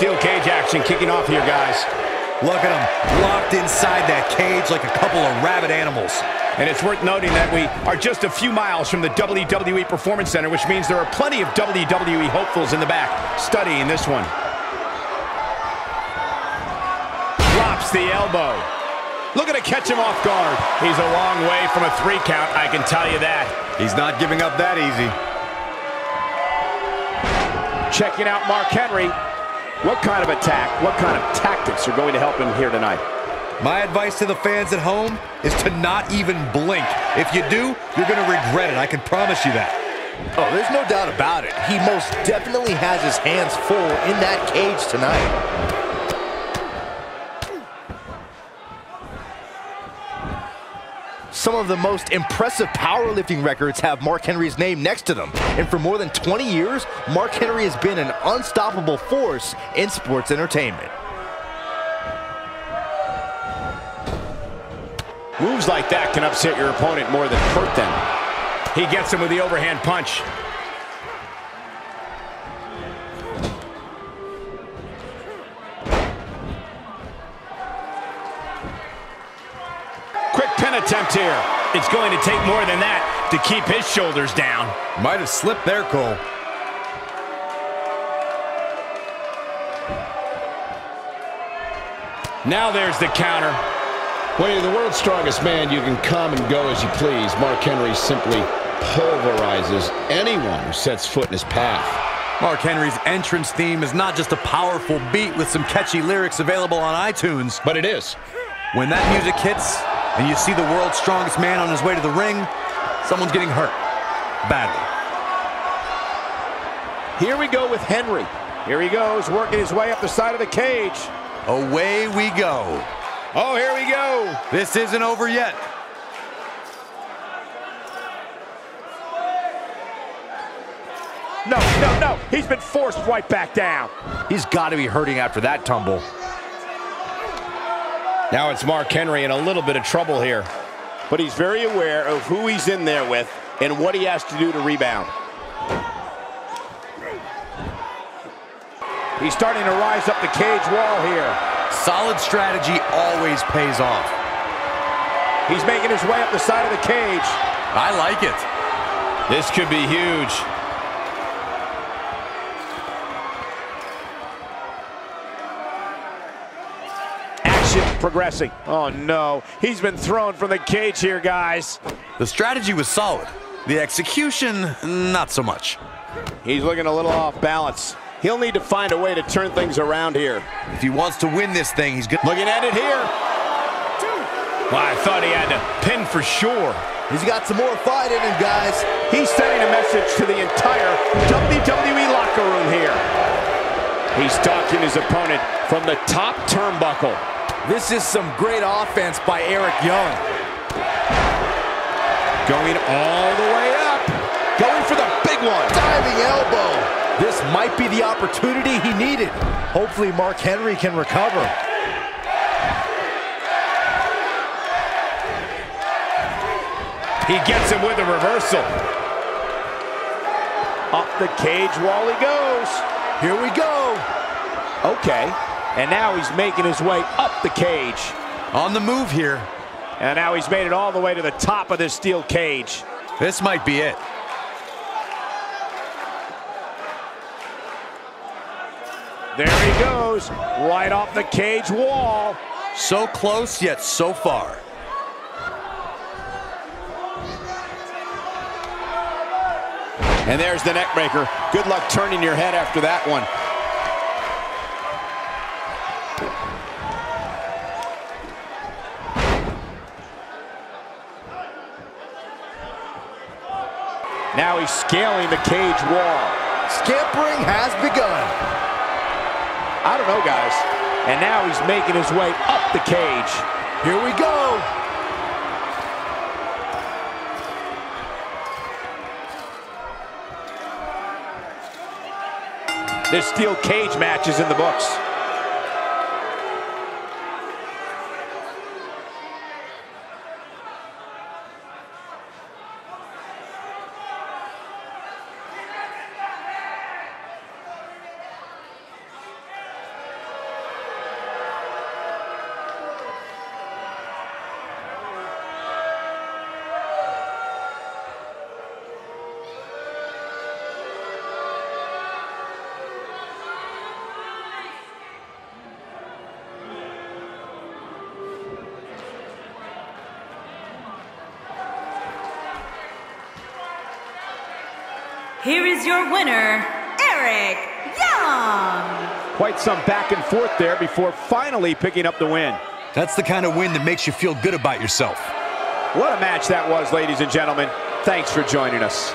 steel cage action kicking off here, guys. Look at them, locked inside that cage like a couple of rabid animals. And it's worth noting that we are just a few miles from the WWE Performance Center, which means there are plenty of WWE hopefuls in the back studying this one. Drops the elbow. Looking to catch him off guard. He's a long way from a three count, I can tell you that. He's not giving up that easy. Checking out Mark Henry. What kind of attack, what kind of tactics are going to help him here tonight? My advice to the fans at home is to not even blink. If you do, you're going to regret it. I can promise you that. Oh, there's no doubt about it. He most definitely has his hands full in that cage tonight. Some of the most impressive powerlifting records have Mark Henry's name next to them. And for more than 20 years, Mark Henry has been an unstoppable force in sports entertainment. Moves like that can upset your opponent more than hurt them. He gets him with the overhand punch. Pin attempt here. It's going to take more than that to keep his shoulders down. Might have slipped there, Cole. Now there's the counter. When you're the world's strongest man, you can come and go as you please. Mark Henry simply pulverizes anyone who sets foot in his path. Mark Henry's entrance theme is not just a powerful beat with some catchy lyrics available on iTunes. But it is. When that music hits and you see the world's strongest man on his way to the ring, someone's getting hurt. Badly. Here we go with Henry. Here he goes, working his way up the side of the cage. Away we go. Oh, here we go. This isn't over yet. No, no, no. He's been forced right back down. He's got to be hurting after that tumble. Now it's Mark Henry in a little bit of trouble here. But he's very aware of who he's in there with and what he has to do to rebound. He's starting to rise up the cage wall here. Solid strategy always pays off. He's making his way up the side of the cage. I like it. This could be huge. Action progressing. Oh no, he's been thrown from the cage here, guys. The strategy was solid. The execution, not so much. He's looking a little off balance. He'll need to find a way to turn things around here. If he wants to win this thing, he's good. Looking at it here. Well, I thought he had to pin for sure. He's got some more fight in him, guys. He's sending a message to the entire WWE locker room here. He's stalking his opponent from the top turnbuckle. This is some great offense by Eric Young. Going all the way up. Going for the big one. Diving elbow. This might be the opportunity he needed. Hopefully Mark Henry can recover. He gets him with a reversal. Up the cage wall he goes. Here we go. Okay. And now he's making his way up the cage. On the move here. And now he's made it all the way to the top of this steel cage. This might be it. There he goes, right off the cage wall. So close, yet so far. And there's the neckbreaker. Good luck turning your head after that one. Now he's scaling the cage wall. Scampering has begun. I don't know, guys. And now he's making his way up the cage. Here we go. This steel cage match is in the books. Here is your winner, Eric Young. Quite some back and forth there before finally picking up the win. That's the kind of win that makes you feel good about yourself. What a match that was, ladies and gentlemen. Thanks for joining us.